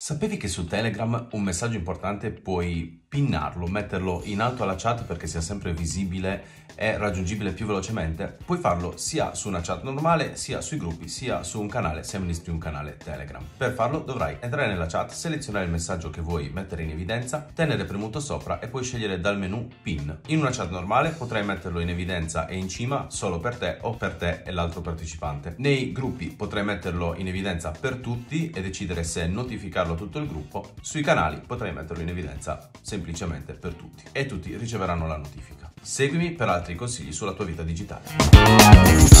Sapevi che su Telegram un messaggio importante puoi pinnarlo, metterlo in alto alla chat perché sia sempre visibile e raggiungibile più velocemente? Puoi farlo sia su una chat normale, sia sui gruppi, sia su un canale se amministri un canale Telegram. Per farlo dovrai entrare nella chat, selezionare il messaggio che vuoi mettere in evidenza, tenere premuto sopra e poi scegliere dal menu pin. In una chat normale potrai metterlo in evidenza e in cima solo per te o per te e l'altro partecipante. Nei gruppi potrai metterlo in evidenza per tutti e decidere se notificarlo a tutto il gruppo, sui canali potrai metterlo in evidenza semplicemente per tutti e tutti riceveranno la notifica. Seguimi per altri consigli sulla tua vita digitale.